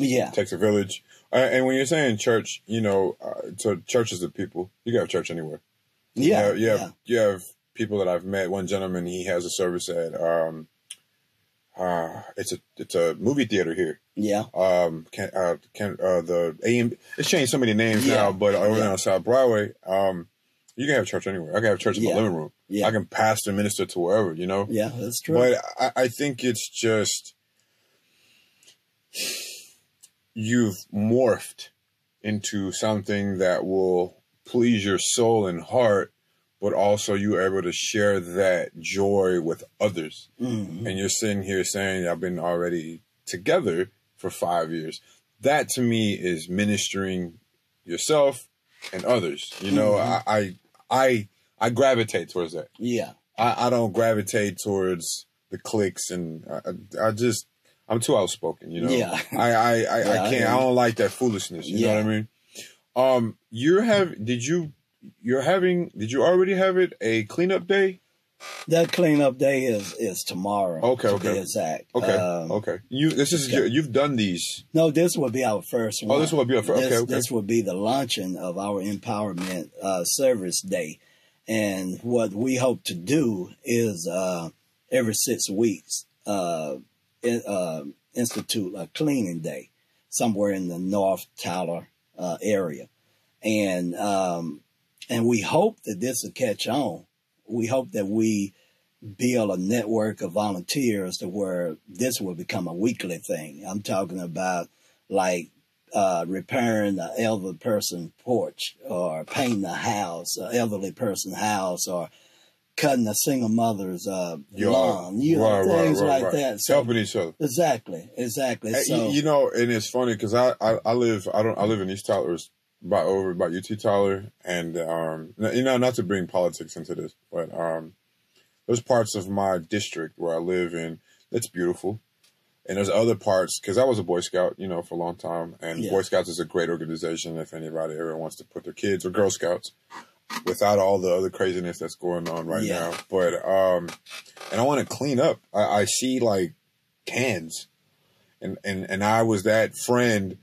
Yeah. Takes a village. Uh, and when you're saying church, you know, uh, so church is the people. You can have church anywhere. Yeah. You have, you have, yeah. you have people that I've met. One gentleman, he has a service at, um, uh, it's a, it's a movie theater here. Yeah. Um, can, uh, can, uh, the AM, it's changed so many names Yeah. now, but over Yeah. on South Broadway, um, you can have church anywhere. I can have church in Yeah. my living room. Yeah. I can pastor, minister to wherever, you know? Yeah, that's true. But I, I think it's just you've morphed into something that will please your soul and heart, but also you're able to share that joy with others. Mhm. And you're sitting here saying, I've been already together for five years. That to me is ministering yourself and others. You know, Mhm. I, I I I gravitate towards that. Yeah. I, I don't gravitate towards the cliques and I, I just I'm too outspoken, you know. Yeah. I I I, Yeah, I I can't. hear I, don't like that foolishness. You know what I mean? Um, you're have did you you're having did you already have it a cleanup day? That cleanup day is is tomorrow. Okay, okay. Exact. Okay, Um, okay. You this is okay. your, you've done these. No, this will be our first one. Oh, this will be our fir- okay, This, okay. this will be the launching of our empowerment uh, service day, and what we hope to do is uh, every six weeks uh, uh, institute a cleaning day somewhere in the North Tyler uh, area, and um, and we hope that this will catch on. We hope that we build a network of volunteers to where this will become a weekly thing. I'm talking about like uh, repairing the elderly person porch or painting a house, an elderly person house, or cutting a single mother's uh, Your- lawn, you know, right, right, things right, like right. that. So, Helping each other. exactly, exactly. So, you, you know, and it's funny because I, I I live I don't I live in East Tyler, by over by UT Tyler, and um you know not to bring politics into this, but um there's parts of my district where I live in that's beautiful, and there's other parts because I was a Boy Scout, you know, for a long time, and Yeah. Boy Scouts is a great organization. If anybody ever wants to put their kids or Girl Scouts, without all the other craziness that's going on right Yeah. now, but um, and I want to clean up. I, I see like cans and and and I was that friend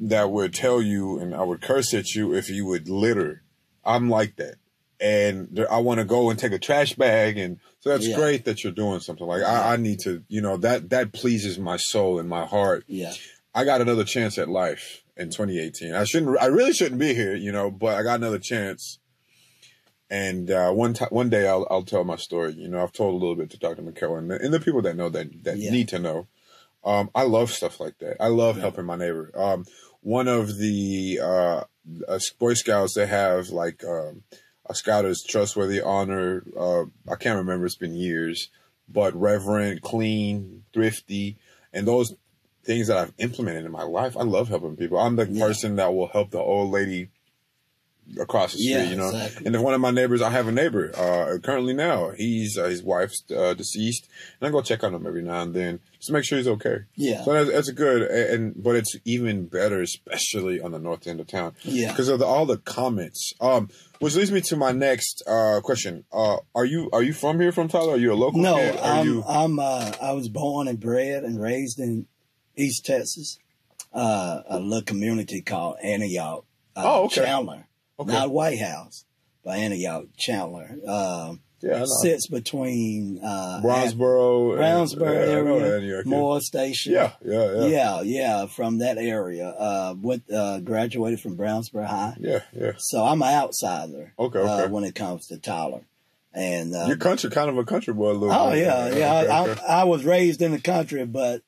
that would tell you and I would curse at you if you would litter. I'm like that, and there, I want to go and take a trash bag, and so that's Yeah. great that you're doing something like I, I need to, you know, that that pleases my soul and my heart. yeah, I got another chance at life in 2018. I shouldn't, I really shouldn't be here, you know, but I got another chance. And uh, one time, one day, I'll I'll tell my story. You know, I've told a little bit to Dr. McKellen and the, and the people that know that that Yeah. need to know. Um, I love stuff like that. I love Yeah. helping my neighbor. Um, one of the uh, uh, Boy Scouts they have like um, a scout is trustworthy, honor. Uh, I can't remember. It's been years, but reverent, clean, thrifty, and those things that I've implemented in my life. I love helping people. I'm the Yeah. person that will help the old lady across the street, Yeah, you know. exactly. And if one of my neighbors, I have a neighbor uh, currently now. He's uh, his wife's uh, deceased, and I go check on him every now and then just to make sure he's okay. yeah, So that's, that's good, and, and but it's even better, especially on the north end of town, yeah. because of the, all the comments. Um, which leads me to my next uh, question. Uh, are you are you from here, from Tyler? Are you a local? No, kid? Are I'm you? I'm uh, I was born and bred and raised in East Texas, uh, a little community called Antioch, uh, Oh, okay. Chandler, Okay. not White House, but Antioch Chandler. Um, yeah, sits between uh, Brownsboro, and- Brownsboro yeah, area, yeah. Moore Station. Yeah, yeah, yeah, yeah, yeah, from that area. Uh, went uh, graduated from Brownsboro High, yeah, yeah. so I'm an outsider. Okay, uh, okay. when it comes to Tyler, and uh, You're country, kind of a country boy, a little. Oh bit. yeah, yeah. Okay, I, okay. I, I was raised in the country, but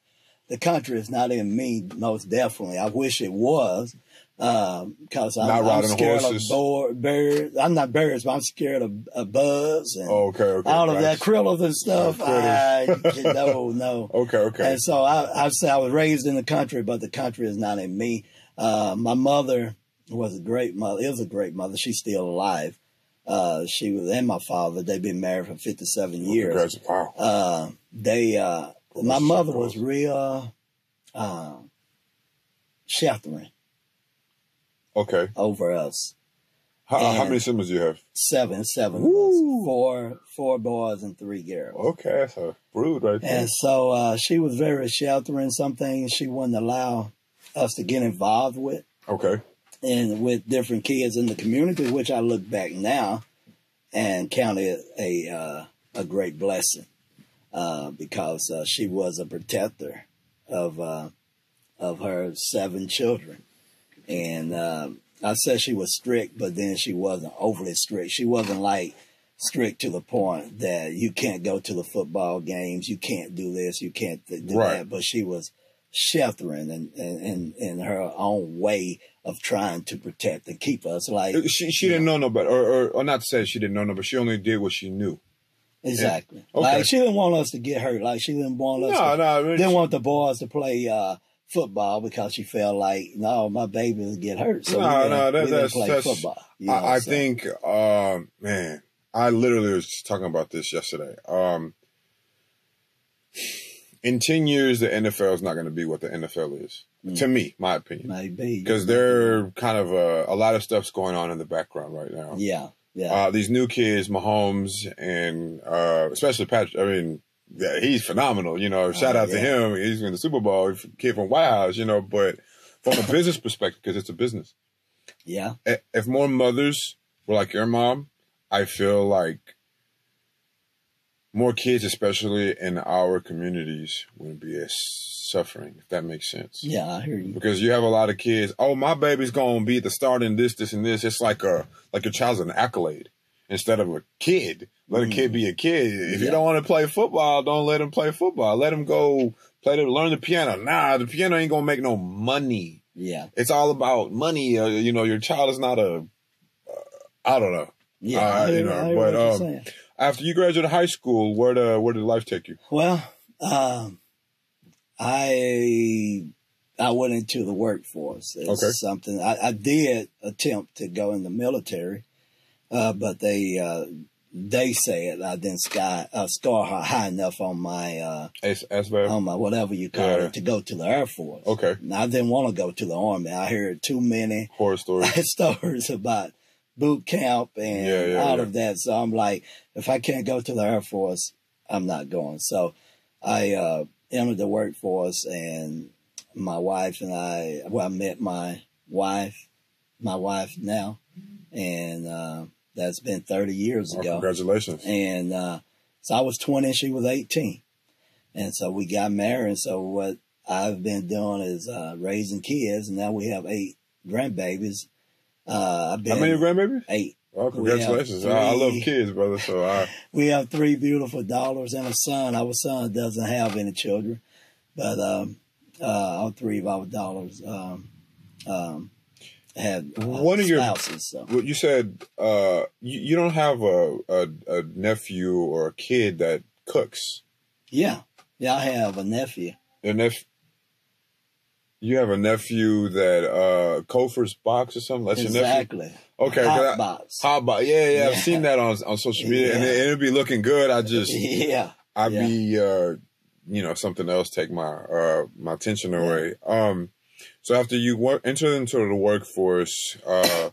the country is not in me. Most definitely, I wish it was, because I'm, Not I'm scared horses. of boar, birds. I'm not birds, but I'm scared of, of bugs and Oh, okay, okay. all of that krillers and stuff. I, no, no. Okay, okay. And so I, I say I was raised in the country, but the country is not in me. Uh, my mother was a great mother. Is a great mother. She's still alive. Uh, she was, and my father. They've been married for fifty-seven years Wow. uh, they uh, my mother was real uh, sheltering Okay. over us. How, how many siblings do you have? Seven, seven of Woo. us, four, four boys and three girls. Okay, that's a brood right there. And so uh, she was very sheltering. Some things she wouldn't allow us to get involved with Okay. and with different kids in the community, which I look back now and count it a uh, a great blessing uh, because uh, she was a protector of uh, of her seven children, and um I said she was strict, but then she wasn't overly strict. She wasn't like strict to the point that you can't go to the football games, you can't do this, you can't do Right. that. But she was sheltering and in in her own way of trying to protect and keep us like She she didn't know no better, or, or or not to say she didn't know no, but she only did what she knew. Exactly. Okay. Like she didn't want us to get hurt. Like she didn't want us. No, to, no. I mean, didn't want the boys to play uh, football because she felt like no, my baby will get hurt. So No, no, that- that's- play that's- football. you know, I, I think, um, man, I literally was talking about this yesterday. Um, in 10 years, the NFL is not going to be what the NFL is. Mm. To me, my opinion. maybe Because they're kind of uh, a lot of stuff's going on in the background right now. yeah, yeah, Uh, these new kids, Mahomes, and uh, especially Patrick, I mean, yeah, he's phenomenal. You know, shout Oh, out to him. He's in the Super Bowl, kid from White House, you know, but from a business perspective, because it's a business. yeah, if more mothers were like your mom, I feel like more kids, especially in our communities, wouldn't be as suffering, if that makes sense. yeah. I hear you. Because you have a lot of kids, oh, my baby's gonna be the start in this, this, and this. It's like a like your child's an accolade instead of a kid. Let a kid be a kid. If you don't want to play football, don't let him play football. Let him go play the learn the piano. Nah, the piano ain't gonna make no money Yeah, it's all about money. Uh, you know, your child is not a, uh, I don't know. yeah. Uh, I you know, but, um. After you graduated high school, where the where did life take you? Well, um, I I went into the workforce. It's Okay. something I, I did attempt to go in the military, uh, but they uh, they said I didn't sky uh, score high enough on my uh, on my whatever you call Yeah. it to go to the Air Force. Okay. And I didn't want to go to the Army. I heard too many Horror story. stories about boot camp and Yeah, yeah, all yeah. of that. So I'm like, if I can't go to the Air Force, I'm not going. So I uh, entered the workforce, and my wife and I, well, I met my wife, my wife now, and uh, that's been 30 years Oh, ago. congratulations. And uh, so I was 20 and she was 18. And so we got married. And so what I've been doing is uh, raising kids. And now we have eight grandbabies. Uh, I've been How many grandbabies? eight. Oh, congratulations. I, I love kids, brother. So I, We have three beautiful daughters and a son. Our son doesn't have any children, but um, uh, all three of our daughters um, um, had uh, One of your- spouses. So. well, you said uh, you, you don't have a, a a nephew or a kid that cooks. Yeah, yeah, I have a nephew. And if you have a nephew that uh Cofer's box or something, that's your nephew. exactly. Okay, Hot I- box. How about yeah, yeah, I've seen that on on social media, and Yeah. it, it'd be looking good. I just yeah. I'd Yeah. be uh you know something else take my uh my attention away. Um, so after you work entered into the workforce, uh,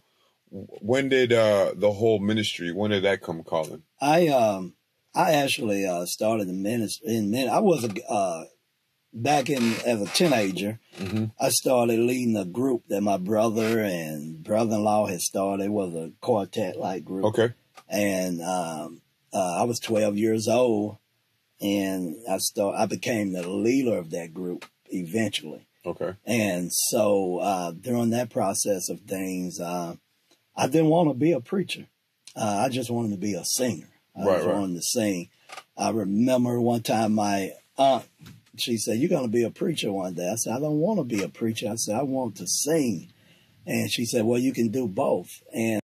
when did uh the whole ministry? When did that come calling? I um I actually uh started the ministry in min I was a uh back in as a teenager Mhm. I started leading a group that my brother and brother-in-law had started it was a quartet like group Okay, and um uh, I was 12 years old and I start I became the leader of that group eventually okay, and so uh, during that process of things, uh, I didn't want to be a preacher. Uh, I just wanted to be a singer. I Right, just right. wanted to sing. I remember one time my aunt, she said, You're going to be a preacher one day. I said, I don't want to be a preacher. I said, I want to sing. And she said, Well, you can do both. And